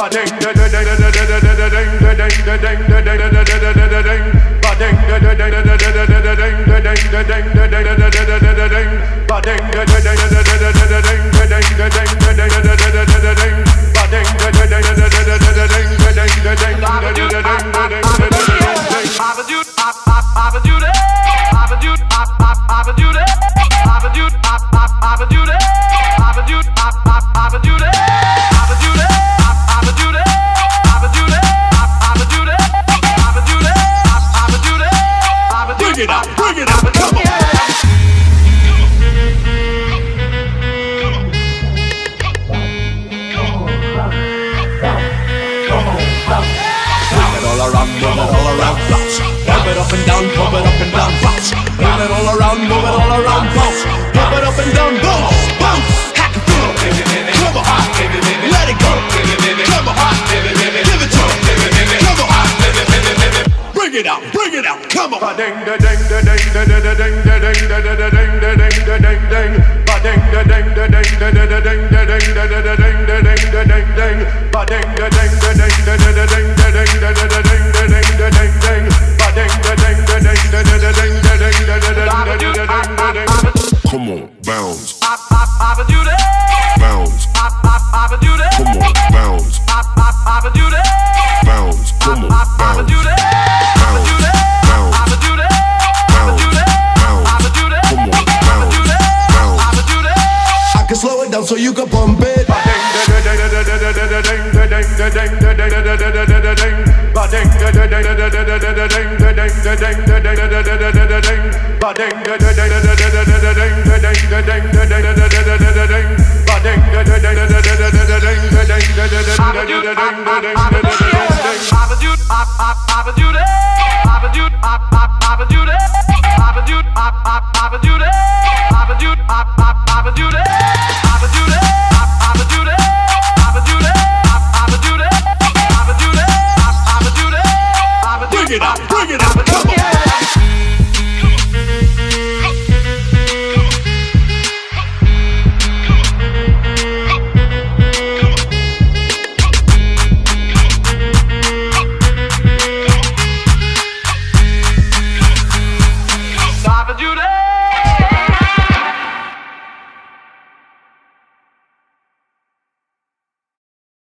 Bring Move it all around, move it all around, bounce. Pump it up and down, pump it up and down, bounce. Move it all around, move it all around, bounce. Pump it up and down, bounce, bounce. Hack it through, come on, let it go, come on, give it to me, come on, bring it out, bring it out, come on. Come Bounce. Come on, bounce. Bounce. Come on, bounce. Bounce. Bounce. Come on, bounce. Bounce. I can slow it down so you can pump it. Bring it out, bring it out,